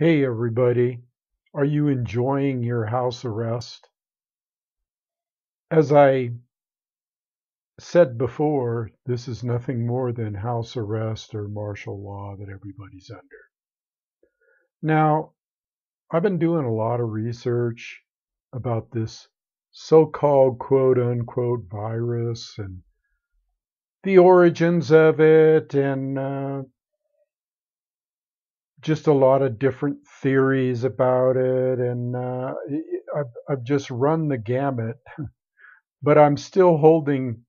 Hey, everybody. Are you enjoying your house arrest? As I said before, this is nothing more than house arrest or martial law that everybody's under. Now, I've been doing a lot of research about this so called quote unquote virus and the origins of it and uh, just a lot of different theories about it. And uh, I've, I've just run the gamut, but I'm still holding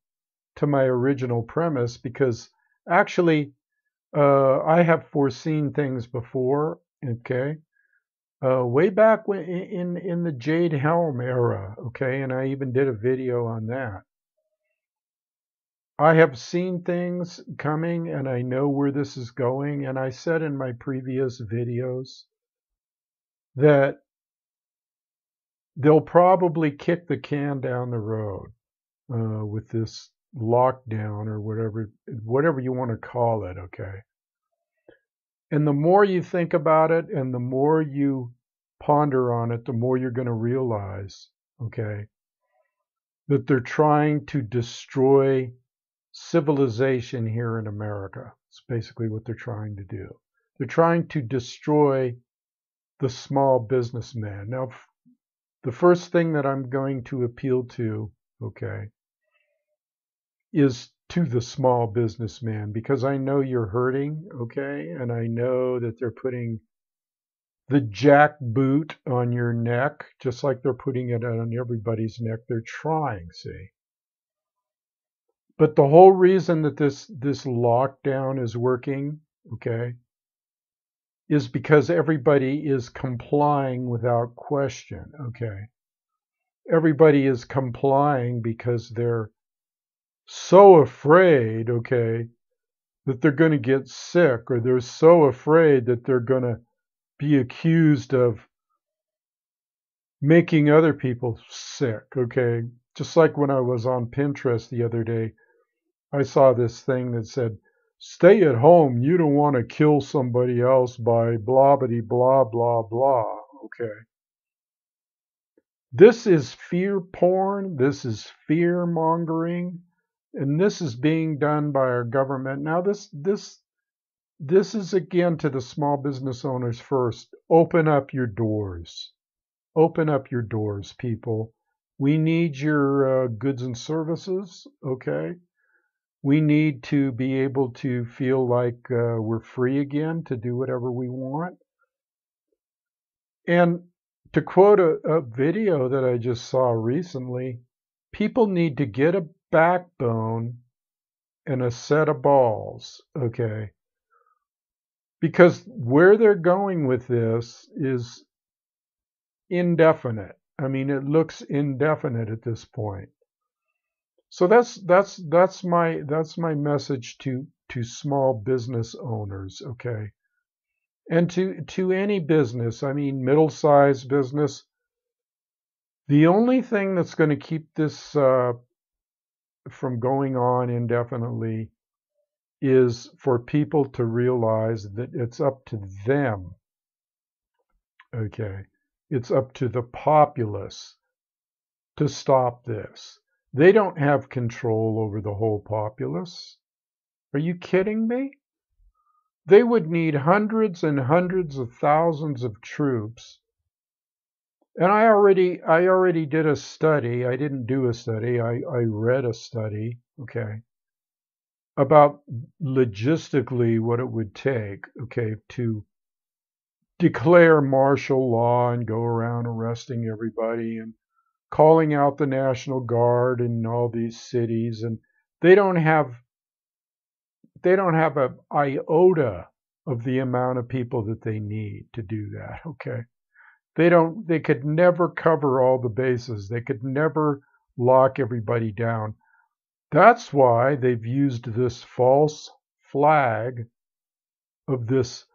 to my original premise because actually uh, I have foreseen things before. Okay. Uh, way back when, in in the Jade Helm era, okay, and I even did a video on that. I have seen things coming and I know where this is going. And I said in my previous videos that they'll probably kick the can down the road uh, with this lockdown or whatever whatever you want to call it okay and the more you think about it and the more you ponder on it the more you're going to realize okay that they're trying to destroy civilization here in America. It's basically what they're trying to do. They're trying to destroy the small businessman. Now, the first thing that I'm going to appeal to, okay, is to the small businessman because I know you're hurting, okay, and I know that they're putting the jackboot on your neck just like they're putting it on everybody's neck. They're trying, see. But the whole reason that this this lockdown is working, okay, is because everybody is complying without question, okay? Everybody is complying because they're so afraid, okay, that they're going to get sick or they're so afraid that they're going to be accused of making other people sick, okay? Just like when I was on Pinterest the other day, I saw this thing that said, stay at home. You don't want to kill somebody else by blah, blah, blah, blah, blah. Okay. This is fear porn. This is fear mongering. And this is being done by our government. Now, this, this, this is again to the small business owners first. Open up your doors. Open up your doors, people. We need your uh, goods and services. Okay we need to be able to feel like uh, we're free again to do whatever we want. And to quote a, a, video that I just saw recently, people need to get a backbone and a set of balls, okay? Because where they're going with this is indefinite. I mean, it looks indefinite at this point. So that's that's that's my that's my message to to small business owners, okay? And to to any business, I mean middle-sized business. The only thing that's going to keep this uh, from going on indefinitely is for people to realize that it's up to them. Okay, it's up to the populace to stop this. They don't have control over the whole populace. Are you kidding me? They would need hundreds and hundreds of thousands of troops. And I already I already did a study. I didn't do a study. I, I read a study, okay, about logistically what it would take, okay, to declare martial law and go around arresting everybody and calling out the National Guard in all these cities, and they don't have they don't have a iota of the amount of people that they need to do that. Okay, they don't. They could never cover all the bases. They could never lock everybody down. That's why they've used this false flag of this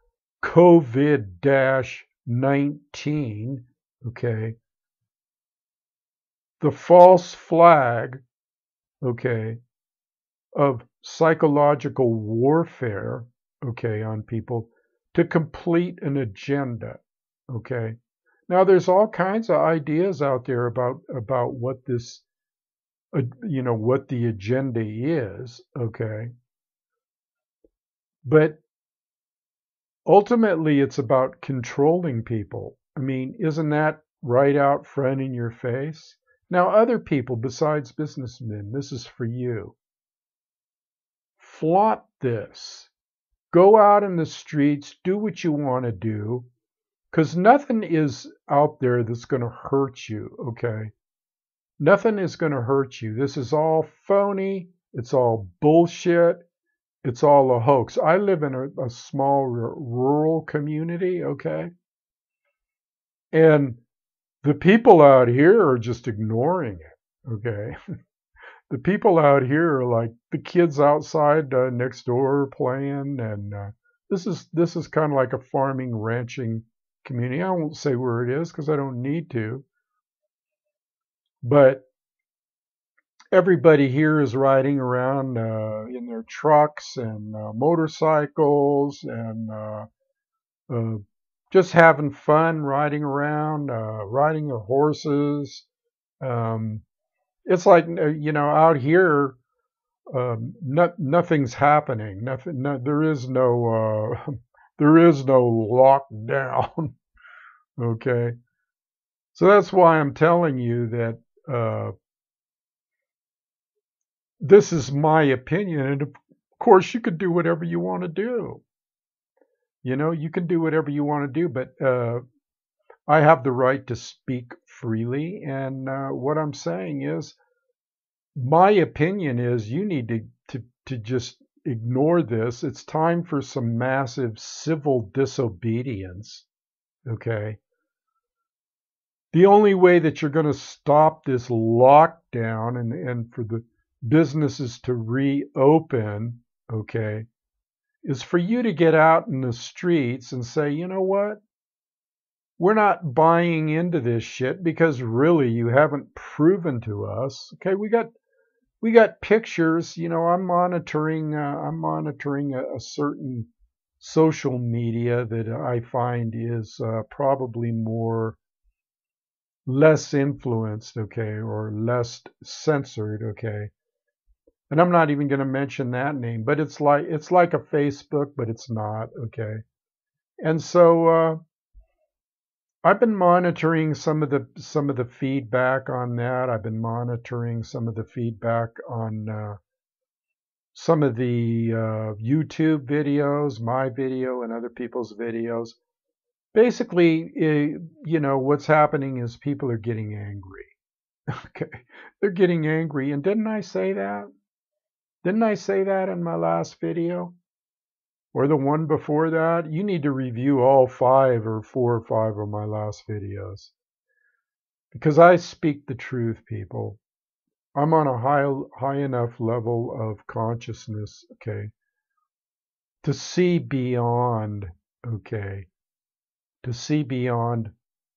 COVID 19, okay, the false flag, okay, of psychological warfare, okay, on people to complete an agenda. Okay. Now there's all kinds of ideas out there about about what this, uh, you know, what the agenda is. Okay. But ultimately, it's about controlling people. I mean, isn't that right out front in your face? Now, other people besides businessmen, this is for you. Flaunt this. Go out in the streets, do what you want to do, because nothing is out there that's going to hurt you, okay? Nothing is going to hurt you. This is all phony. It's all bullshit. It's all a hoax. I live in a, a small r- rural community, okay? And the people out here are just ignoring it, okay? the people out here are like the kids outside uh, next door playing, and uh, this is this is kind of like a farming, ranching community. I won't say where it is because I don't need to, but everybody here is riding around uh, in their trucks and uh, motorcycles and uh, uh just having fun riding around, uh, riding their horses. Um, it's like uh, you know out here, um, no, nothing's happening. Nothing. No, there is no. there is no lockdown. okay. So that's why I'm telling you that this is my opinion. And of course, you could do whatever you want to do. You know, you can do whatever you want to do, but uh, I have the right to speak freely. And uh, what I'm saying is, my opinion is you need to, to, to just ignore this. It's time for some massive civil disobedience. Okay. The only way that you're going to stop this lockdown and, and for the businesses to reopen, okay, is for you to get out in the streets and say, you know what? We're not buying into this shit because really you haven't proven to us. Okay, we got we got pictures. You know, I'm monitoring. Uh, I'm monitoring a, a, certain social media that I find is uh, probably more less influenced, okay, or less censored, okay, and I'm not even going to mention that name, but it's like it's like a Facebook, but it's not. Okay, and so uh, I've been monitoring some of the some of the feedback on that. I've been monitoring some of the feedback on uh, some of the uh, YouTube videos, my video, and other people's videos. Basically, eh, you know, what's happening is people are getting angry. Okay, they're getting angry, and didn't I say that? Didn't I say that in my last video? Or the one before that? You need to review all five or four or five of my last videos. Because I speak the truth, people. I'm on a high, high enough level of consciousness, okay, to see beyond, okay, to see beyond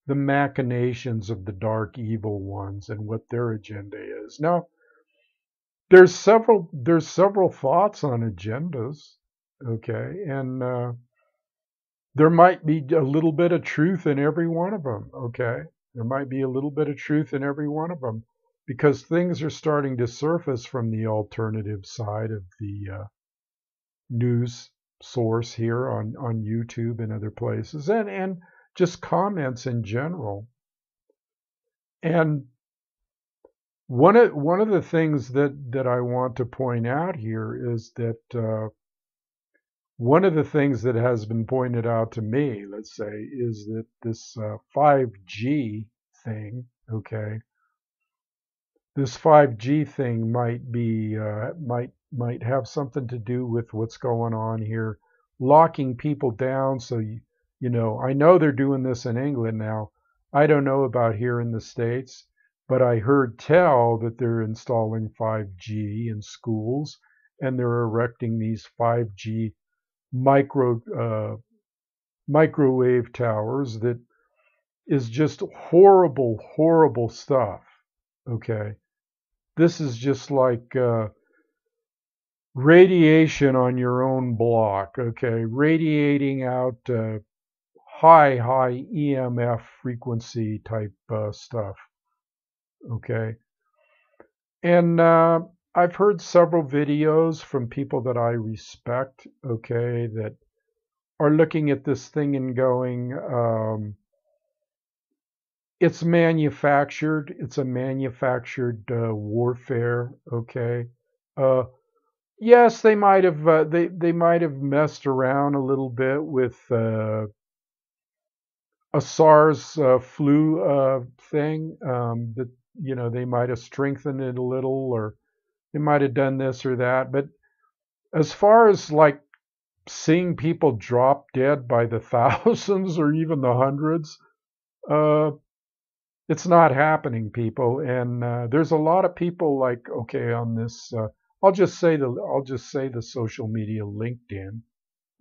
the machinations of the dark evil ones and what their agenda is. Now, there's several there's several thoughts on agendas okay and uh, there might be a little bit of truth in every one of them okay? There might be a little bit of truth in every one of them because things are starting to surface from the alternative side of the uh, news source here on on YouTube and other places and and just comments in general. And one of one of the things that that I want to point out here is that uh, one of the things that has been pointed out to me, let's say, is that this uh, 5G thing, okay, this 5G thing might be uh, might might have something to do with what's going on here, locking people down. So you, you know, I know they're doing this in England now. I don't know about here in the states but I heard tell that they're installing 5G in schools and they're erecting these 5G micro uh, microwave towers that is just horrible, horrible stuff. Okay, this is just like uh, radiation on your own block. Okay, radiating out uh, high, high EMF frequency type uh, stuff. Okay. And uh, I've heard several videos from people that I respect, okay, that are looking at this thing and going, um, it's manufactured. It's a manufactured uh, warfare. Okay. Uh, yes, they might have uh, they they might have messed around a little bit with uh, a SARS uh, flu uh, thing. Um, that you know they might have strengthened it a little, or they might have done this or that. But as far as like seeing people drop dead by the thousands or even the hundreds, uh, it's not happening, people. And uh, there's a lot of people like, okay, on this, uh, I'll just say the, I'll just say the social media LinkedIn.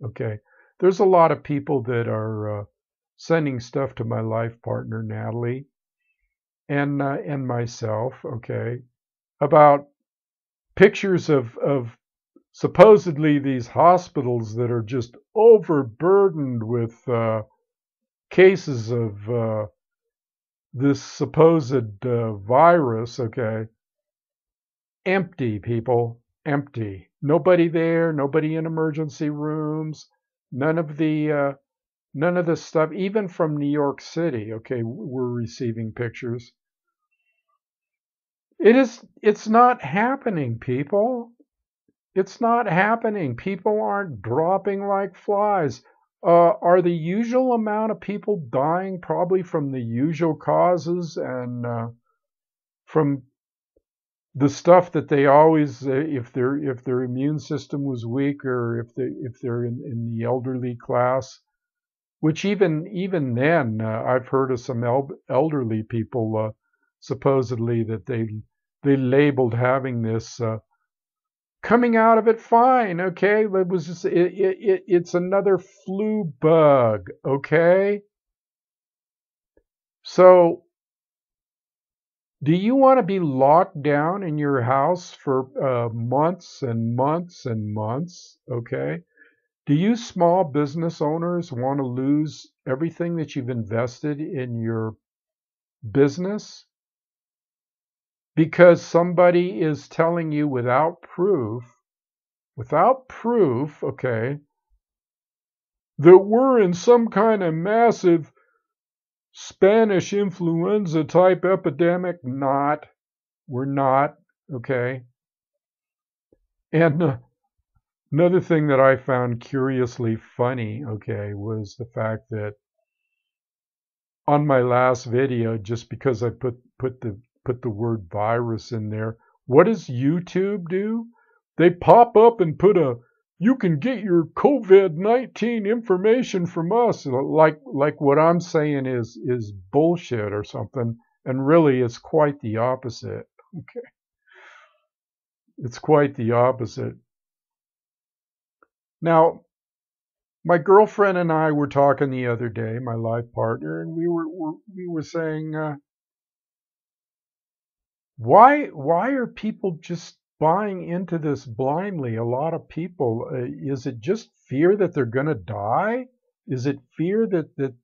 Okay, there's a lot of people that are uh, sending stuff to my life partner Natalie, and uh, and myself. Okay, about pictures of of supposedly these hospitals that are just overburdened with uh, cases of uh, this supposed uh, virus, okay, empty, people, empty. Nobody there, nobody in emergency rooms, none of the uh, none of the stuff, even from New York City, okay, we're receiving pictures. It is it's not happening, people. It's not happening. People aren't dropping like flies. Uh, are the usual amount of people dying probably from the usual causes and uh, from the stuff that they always, uh, if their if their immune system was weak or if they if they're in, in the elderly class, which even even then uh, I've heard of some el- elderly people uh, supposedly that they they labeled having this uh, coming out of it fine. Okay, it was just it, it, it's another flu bug. Okay, so do you want to be locked down in your house for uh, months and months and months? Okay. Do you small business owners want to lose everything that you've invested in your business? Because somebody is telling you without proof, without proof, okay, that we're in some kind of massive Spanish influenza type epidemic. Not. We're not, okay? And uh, another thing that I found curiously funny, okay, was the fact that on my last video, just because I put put the put the word virus in there. What does YouTube do? They pop up and put a you can get your COVID-19 information from us like like what I'm saying is is bullshit or something and really it's quite the opposite. Okay. It's quite the opposite. Now, my girlfriend and I were talking the other day, my life partner, and we were, we were saying, uh, why why are people just buying into this blindly? A lot of people. Uh, is it just fear that they're going to die? Is it fear that that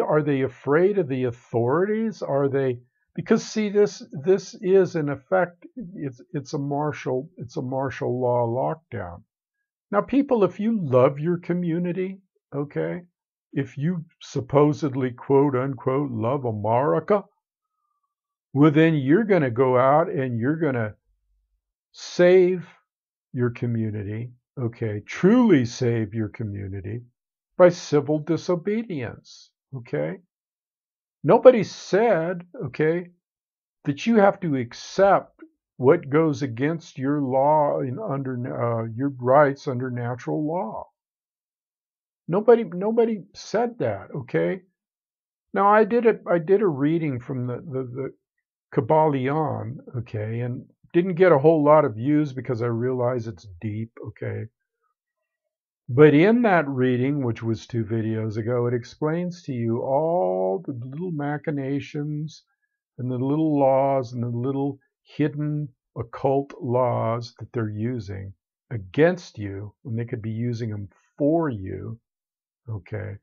are they afraid of the authorities? Are they because see this this is in effect it's it's a martial it's a martial law lockdown. Now people if you love your community, okay? If you supposedly quote unquote love America, well, then you're going to go out and you're going to save your community, okay, truly save your community by civil disobedience, okay? Nobody said, okay, that you have to accept what goes against your law in under uh, your rights under natural law. Nobody nobody said that, okay? Now I did a I did a reading from the, the, the Kybalion, okay, and didn't get a whole lot of views because I realize it's deep, okay. But in that reading, which was two videos ago, it explains to you all the little machinations and the little laws and the little hidden occult laws that they're using against you when they could be using them for you, okay.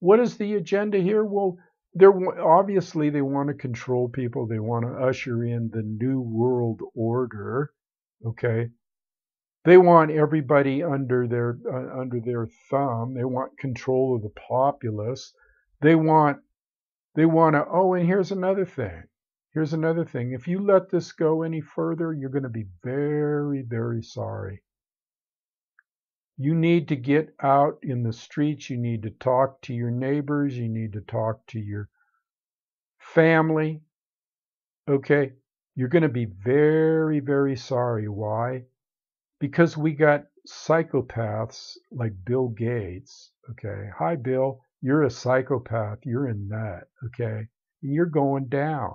what is the agenda here? Well, they're obviously they want to control people. They want to usher in the new world order. Okay, they want everybody under their uh, under their thumb. They want control of the populace. They want they want to. Oh, and here's another thing. Here's another thing. If you let this go any further, you're going to be very, very sorry. You need to get out in the streets. You need to talk to your neighbors. You need to talk to your family. Okay? You're going to be very, very sorry. Why? Because we got psychopaths like Bill Gates. Okay? Hi, Bill. You're a psychopath. You're a nut. Okay? And you're going down.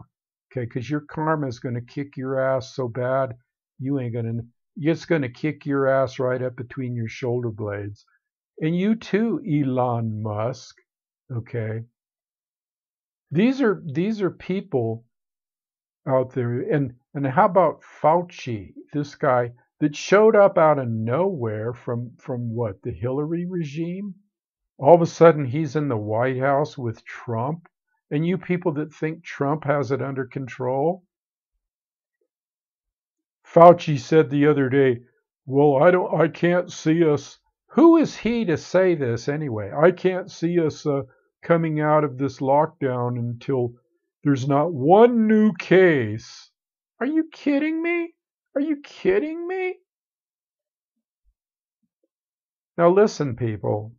Okay? Because your karma is going to kick your ass so bad, you ain't going to it's going to kick your ass right up between your shoulder blades. And you too, Elon Musk. Okay. These are these are people out there. And and how about Fauci, this guy that showed up out of nowhere from from what, the Hillary regime? All of a sudden he's in the White House with Trump. And you people that think Trump has it under control, Fauci said the other day, "Well, I don't I can't see us who is he to say this anyway? I can't see us uh, coming out of this lockdown until there's not one new case. Are you kidding me? Are you kidding me? Now, listen, people.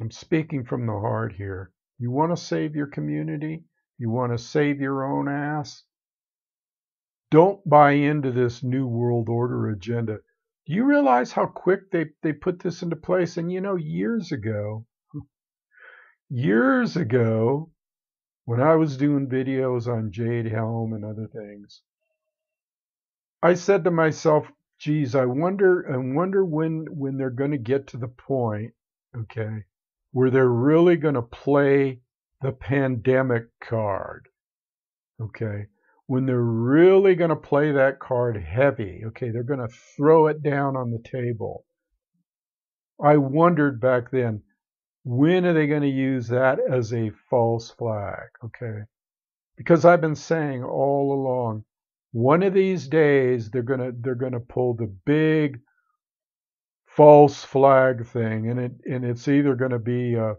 I'm speaking from the heart here. You want to save your community? You want to save your own ass? Don't buy into this new world order agenda. Do you realize how quick they, they put this into place? And you know, years ago, years ago, when I was doing videos on Jade Helm and other things, I said to myself, geez, I wonder, I wonder when when they're going to get to the point, okay, where they're really going to play the pandemic card. Okay when they're really going to play that card heavy, okay, they're going to throw it down on the table. I wondered back then, when are they going to use that as a false flag, okay? Because I've been saying all along, one of these days they're going to they're going to pull the big false flag thing and it and it's either going to be a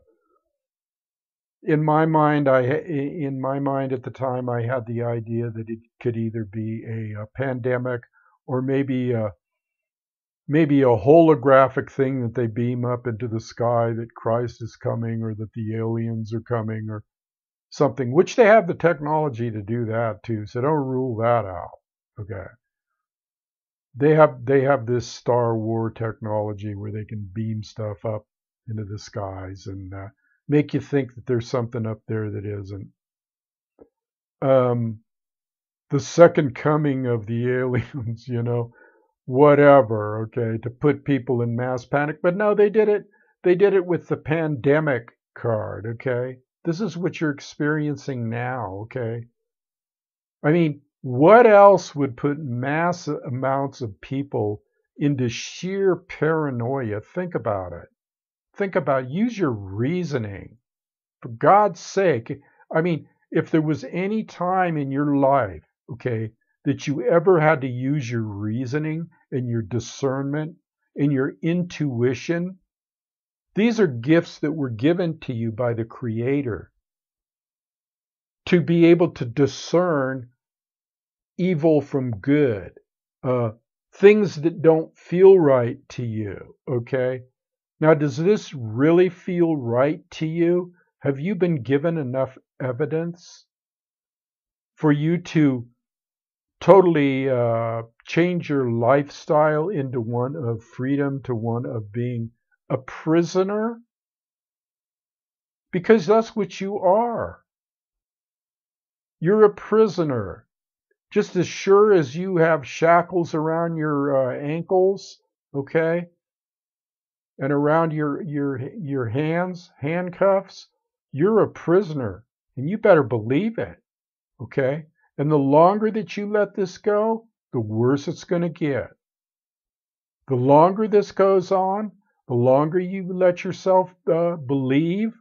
in my mind, I in my mind at the time, I had the idea that it could either be a, a pandemic or maybe a, maybe a holographic thing that they beam up into the sky that Christ is coming or that the aliens are coming or something, which they have the technology to do that too. So don't rule that out. Okay. They have they have this Star War technology where they can beam stuff up into the skies and uh, make you think that there's something up there that isn't. Um, the second coming of the aliens, you know, whatever, okay, to put people in mass panic. But no, they did it. They did it with the pandemic card, okay? This is what you're experiencing now, okay? I mean, what else would put mass amounts of people into sheer paranoia? Think about it think about use your reasoning. For god's sake i mean if there was any time in your life okay that you ever had to use your reasoning and your discernment and your intuition these are gifts that were given to you by the creator to be able to discern evil from good uh, things that don't feel right to you okay now, does this really feel right to you? Have you been given enough evidence for you to totally uh, change your lifestyle into one of freedom to one of being a prisoner? Because that's what you are. You're a prisoner. Just as sure as you have shackles around your uh, ankles, okay? And around your your your hands, handcuffs, you're a prisoner, and you better believe it. Okay? And the longer that you let this go, the worse it's going to get. The longer this goes on, the longer you let yourself uh, believe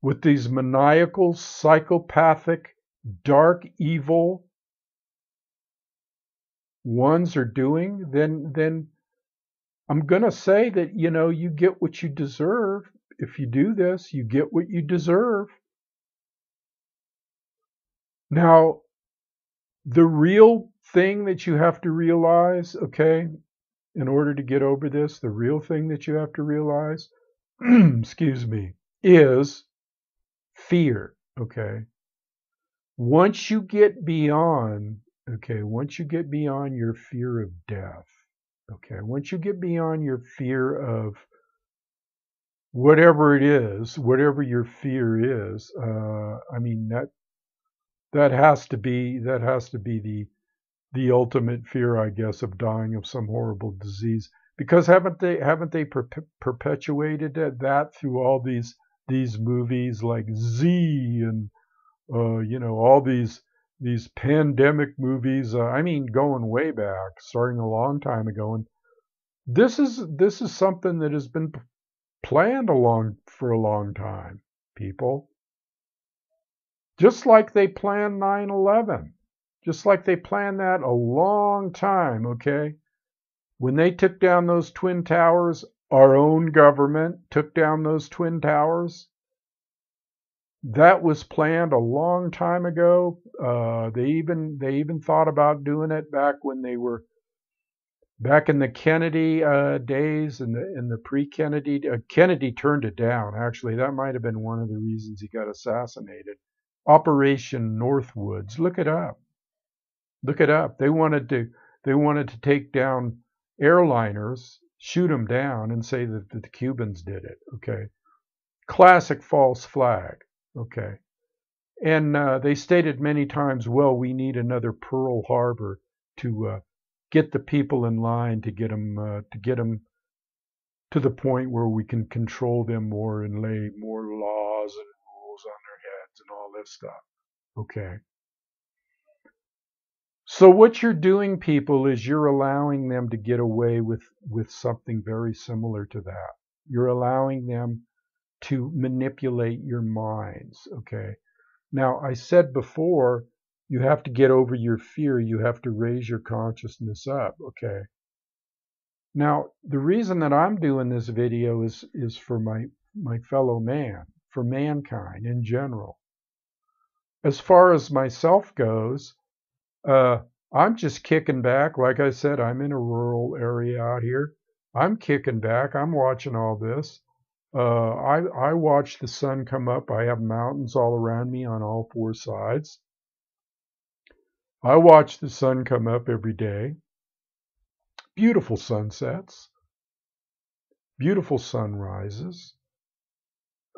what these maniacal, psychopathic, dark, evil ones are doing, then then I'm going to say that you know you get what you deserve. If you do this, you get what you deserve. Now, the real thing that you have to realize, okay, in order to get over this, the real thing that you have to realize, excuse me, is fear, okay? Once you get beyond, okay, once you get beyond your fear of death, okay, once you get beyond your fear of whatever it is, whatever your fear is, uh, I mean that that has to be that has to be the the ultimate fear, I guess, of dying of some horrible disease. Because haven't they haven't they per- perpetuated that through all these these movies like Z and uh, you know all these these pandemic movies. Uh, I mean, going way back, starting a long time ago, and this is this is something that has been planned along for a long time, people. Just like they planned 9/11, just like they planned that a long time. Okay, when they took down those twin towers, our own government took down those twin towers that was planned a long time ago. Uh, they even they even thought about doing it back when they were back in the Kennedy uh, days and the in the pre-Kennedy. Uh, Kennedy turned it down. Actually, that might have been one of the reasons he got assassinated. Operation Northwoods. Look it up. Look it up. They wanted to they wanted to take down airliners, shoot them down, and say that the Cubans did it. Okay. Classic false flag. Okay. And uh, they stated many times, well, we need another Pearl Harbor to uh, get the people in line to get them uh, to get them to the point where we can control them more and lay more laws and rules on their heads and all this stuff. Okay. So what you're doing, people, is you're allowing them to get away with with something very similar to that. You're allowing them to manipulate your minds. Okay. Now, I said before, you have to get over your fear. You have to raise your consciousness up. Okay. Now, the reason that I'm doing this video is, is for my, my fellow man, for mankind in general. As far as myself goes, uh, I'm just kicking back. Like I said, I'm in a rural area out here. I'm kicking back. I'm watching all this. Uh, I, I watch the sun come up. I have mountains all around me on all four sides. I watch the sun come up every day. Beautiful sunsets, beautiful sunrises.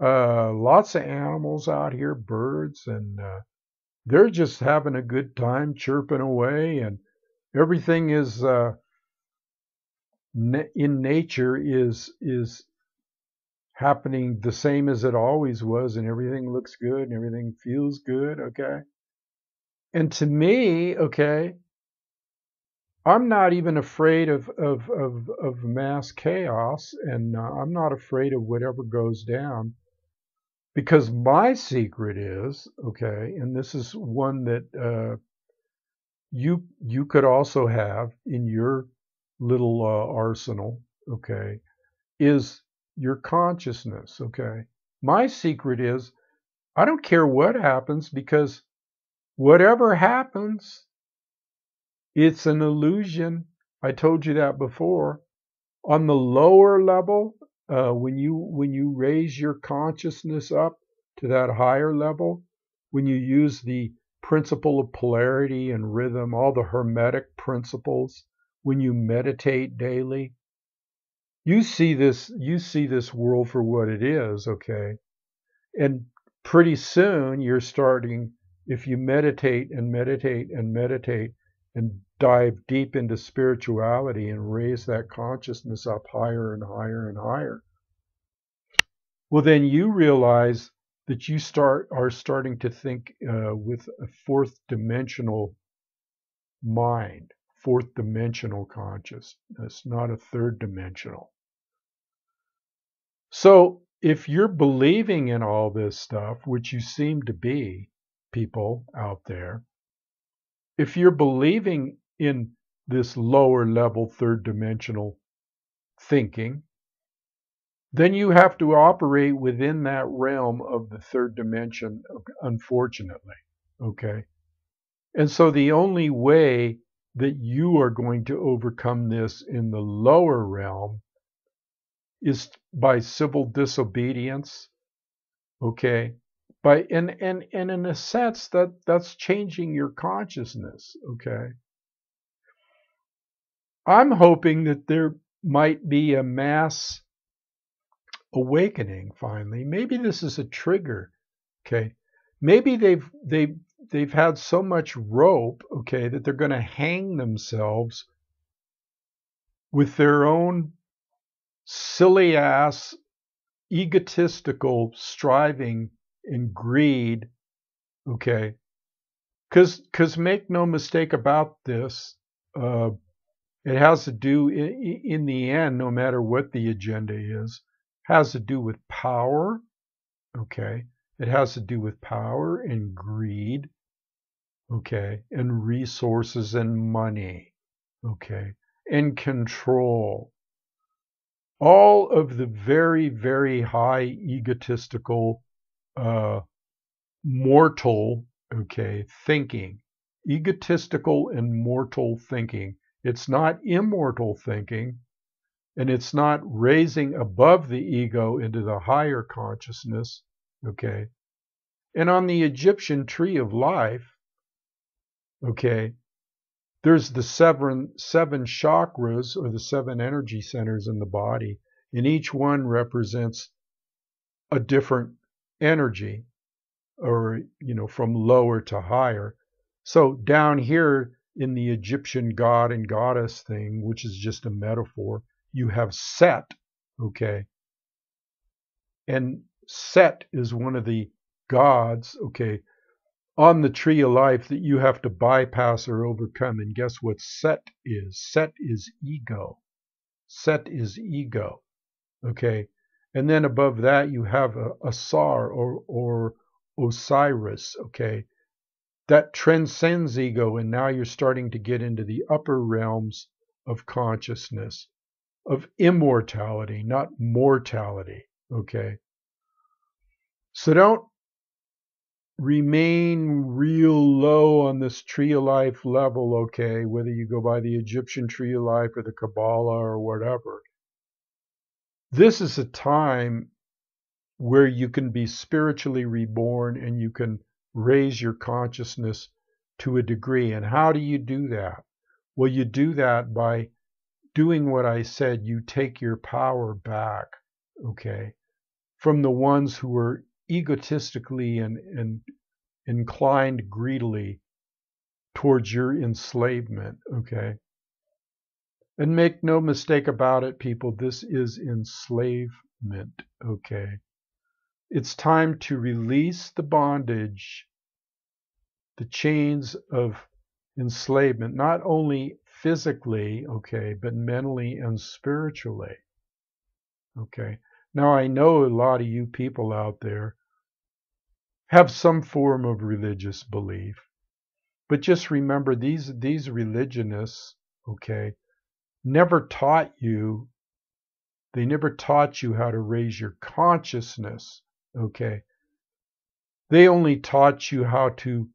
Uh, lots of animals out here, birds, and uh, they're just having a good time chirping away, and everything is uh, in nature is is happening the same as it always was and everything looks good and everything feels good, okay? And to me, okay, I'm not even afraid of of of, of mass chaos, and uh, I'm not afraid of whatever goes down, because my secret is okay, and this is one that uh, you you could also have in your little uh, arsenal, okay, is your consciousness, okay? My secret is I don't care what happens because whatever happens, it's an illusion. I told you that before. On the lower level, uh, when you when you raise your consciousness up to that higher level, when you use the principle of polarity and rhythm, all the hermetic principles, when you meditate daily, you see this you see this world for what it is okay? And pretty soon you're starting if you meditate and meditate and meditate and dive deep into spirituality and raise that consciousness up higher and higher and higher well then you realize that you start are starting to think uh, with a fourth dimensional mind fourth dimensional consciousness not a third dimensional so if you're believing in all this stuff, which you seem to be, people out there, if you're believing in this lower level third dimensional thinking, then you have to operate within that realm of the third dimension, unfortunately. Okay. And so the only way that you are going to overcome this in the lower realm is by civil disobedience. Okay. By and and and in a sense that that's changing your consciousness. Okay. I'm hoping that there might be a mass awakening finally. Maybe this is a trigger. Okay. Maybe they've they've they've had so much rope, okay, that they're going to hang themselves with their own silly ass egotistical striving and greed, okay? Cuz cuz make no mistake about this, uh, it has to do in, in the end no matter what the agenda is has to do with power, okay? It has to do with power and greed, okay? And resources and money, okay? And control. All of the very, very high egotistical, uh, mortal, okay, thinking. Egotistical and mortal thinking. It's not immortal thinking and it's not raising above the ego into the higher consciousness, okay? And on the Egyptian tree of life, okay, there's the seven, seven chakras or the seven energy centers in the body, and each one represents a different energy or, you know, from lower to higher. So down here in the Egyptian god and goddess thing, which is just a metaphor, you have Set, okay? And Set is one of the gods, okay, on the tree of life that you have to bypass or overcome. And guess what Set is? Set is ego. Set is ego, okay? And then above that, you have a, sar or, or Osiris, okay? That transcends ego, and now you're starting to get into the upper realms of consciousness of immortality, not mortality. Okay. So don't remain real low on this tree of life level, okay, whether you go by the Egyptian tree of life or the Kabbalah or whatever. This is a time where you can be spiritually reborn and you can raise your consciousness to a degree. And how do you do that? Well, you do that by doing what I said, you take your power back, okay, from the ones who are egotistically and, and inclined greedily towards your enslavement, okay? And make no mistake about it, people, this is enslavement, okay? It's time to release the bondage, the chains of enslavement, not only physically, okay, but mentally and spiritually. Okay. Now I know a lot of you people out there have some form of religious belief. But just remember these these religionists, okay, never taught you they never taught you how to raise your consciousness, okay? They only taught you how to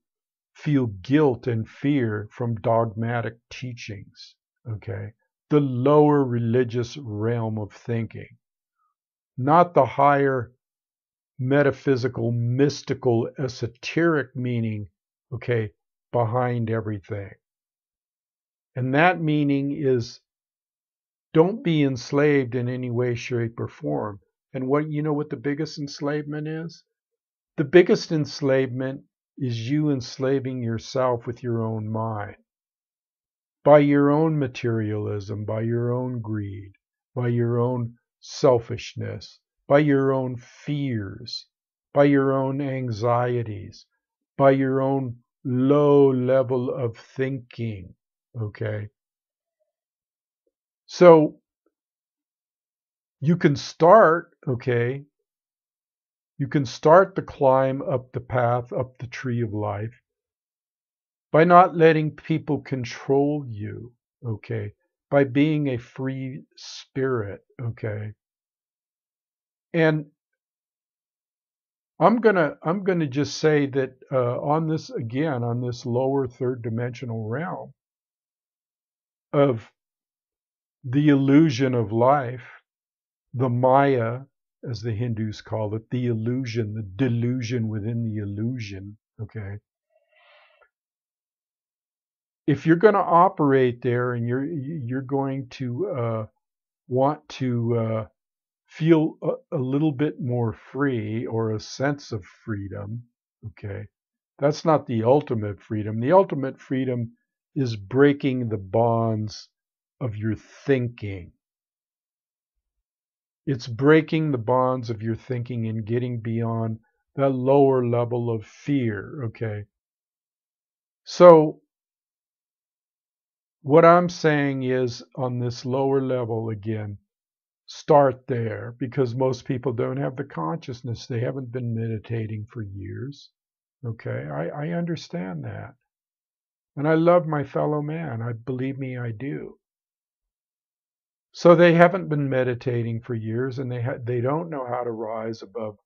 feel guilt and fear from dogmatic teachings, okay? The lower religious realm of thinking, not the higher metaphysical, mystical, esoteric meaning, okay, behind everything. And that meaning is don't be enslaved in any way, shape, or form. And what you know what the biggest enslavement is? The biggest enslavement is you enslaving yourself with your own mind. By your own materialism, by your own greed, by your own selfishness, by your own fears, by your own anxieties, by your own low level of thinking. Okay? So you can start, okay, You can start the climb up the path, up the tree of life, by not letting people control you, okay? By being a free spirit, okay? And I'm gonna I'm gonna just say that uh, on this again on this lower third dimensional realm of the illusion of life, the Maya, as the Hindus call it, the illusion, the delusion within the illusion. Okay. If you're going to operate there and you're you're going to uh, want to uh, feel a, a little bit more free or a sense of freedom, okay, that's not the ultimate freedom. The ultimate freedom is breaking the bonds of your thinking. It's breaking the bonds of your thinking and getting beyond that lower level of fear, okay? So, what I'm saying is on this lower level again, start there because most people don't have the consciousness. They haven't been meditating for years. Okay, I, I understand that. And I love my fellow man. I believe me, I do. So they haven't been meditating for years, and they ha- they don't know how to rise above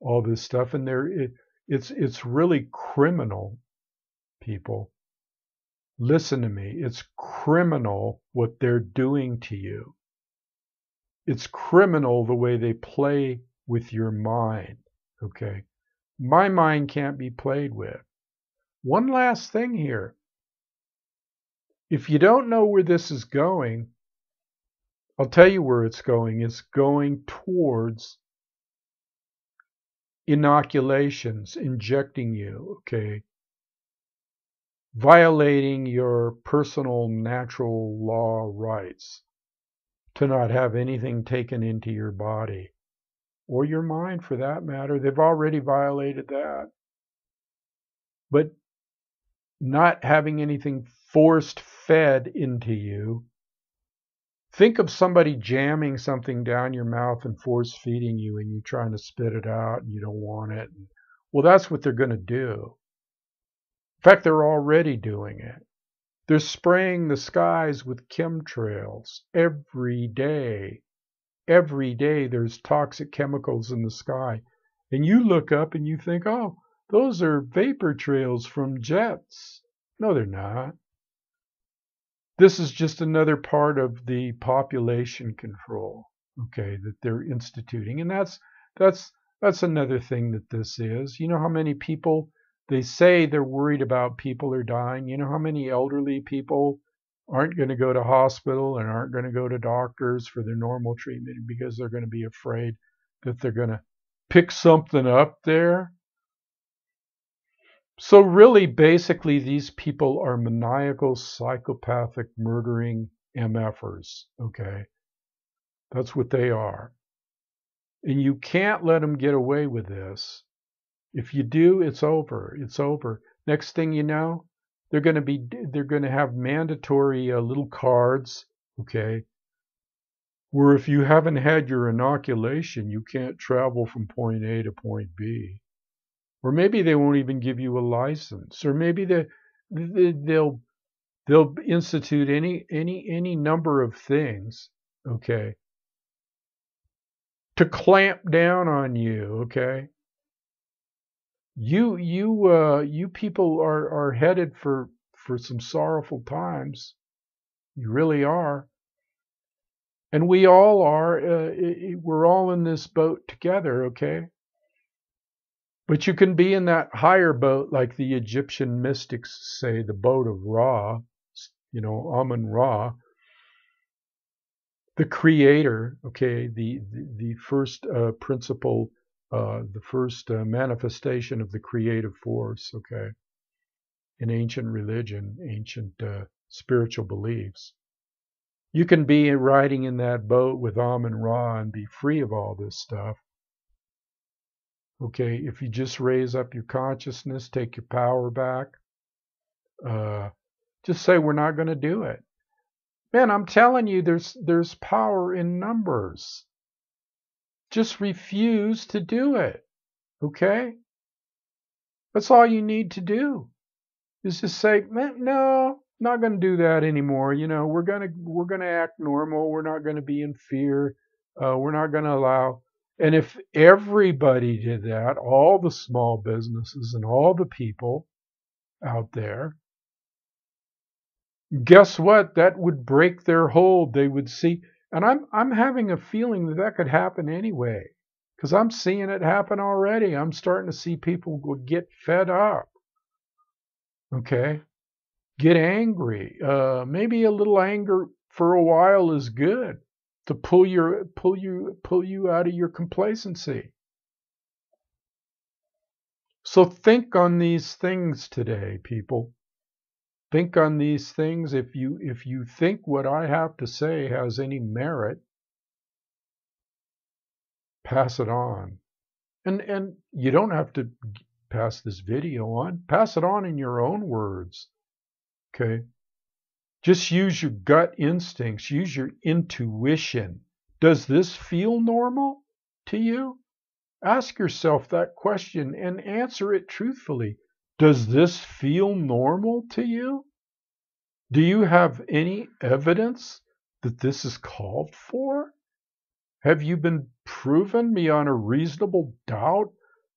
all this stuff, and they're it, it's it's really criminal, people. Listen to me. It's criminal what they're doing to you. It's criminal the way they play with your mind. Okay, my mind can't be played with. One last thing here. If you don't know where this is going, I'll tell you where it's going. It's going towards inoculations, injecting you, okay? Violating your personal natural law rights to not have anything taken into your body or your mind for that matter. They've already violated that. But not having anything forced fed into you Think of somebody jamming something down your mouth and force feeding you, and you're trying to spit it out and you don't want it. Well, that's what they're going to do. In fact, they're already doing it. They're spraying the skies with chemtrails every day. Every day there's toxic chemicals in the sky. And you look up and you think, oh, those are vapor trails from jets. No, they're not. This is just another part of the population control, okay, that they're instituting. And that's that's that's another thing that this is. You know how many people they say they're worried about people are dying. You know how many elderly people aren't going to go to hospital and aren't going to go to doctors for their normal treatment because they're going to be afraid that they're going to pick something up there so, really, basically, these people are maniacal, psychopathic, murdering MFers. Okay. That's what they are. And you can't let them get away with this. If you do, it's over. It's over. Next thing you know, they're going to be they're going to have mandatory uh, little cards, okay? Where if you haven't had your inoculation, you can't travel from point A to point B or maybe they won't even give you a license, or maybe they, they'll they'll institute any any any number of things, okay, to clamp down on you, okay. You you uh, you people are are headed for for some sorrowful times. You really are. And we all are. Uh, we're all in this boat together, okay? But you can be in that higher boat, like the Egyptian mystics say, the boat of Ra, you know, Amun Ra, the creator, okay, the, the, the first uh, principle, uh, the first uh, manifestation of the creative force, okay, in ancient religion, ancient uh, spiritual beliefs. You can be riding in that boat with Amun Ra and be free of all this stuff Okay, if you just raise up your consciousness, take your power back, uh, just say we're not going to do it. Man, I'm telling you, there's there's power in numbers. Just refuse to do it. Okay? That's all you need to do is just say, no, not going to do that anymore. You know, we're going to we're going to act normal. We're not going to be in fear. Uh, we're not going to allow. And if everybody did that, all the small businesses and all the people out there, guess what? That would break their hold. They would see, and I'm I'm having a feeling that that could happen anyway, because I'm seeing it happen already. I'm starting to see people get fed up. Okay, get angry. Uh, maybe a little anger for a while is good to pull your pull you pull you out of your complacency. So think on these things today, people. Think on these things. If you if you think what I have to say has any merit, pass it on. And and you don't have to pass this video on. Pass it on in your own words. Okay? Just use your gut instincts, use your intuition. Does this feel normal to you? Ask yourself that question and answer it truthfully. Does this feel normal to you? Do you have any evidence that this is called for? Have you been proven beyond a reasonable doubt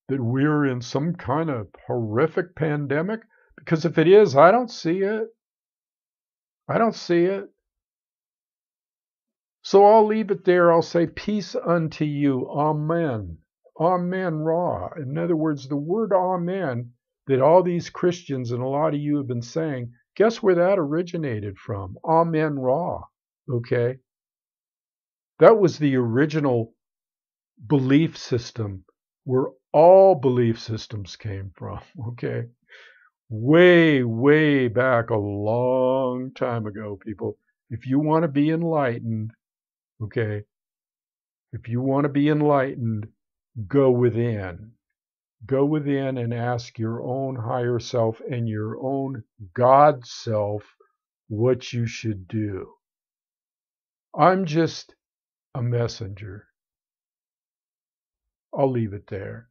that we're in some kind of horrific pandemic? Because if it is, I don't see it. I don't see it. So I'll leave it there. I'll say, Peace unto you. Amen. Amen Ra. In other words, the word Amen that all these Christians and a lot of you have been saying, guess where that originated from? Amen Ra. Okay? That was the original belief system where all belief systems came from. Okay? way, way back a long time ago, people. If you want to be enlightened, okay, if you want to be enlightened, go within. Go within and ask your own higher self and your own God self what you should do. I'm just a messenger. I'll leave it there.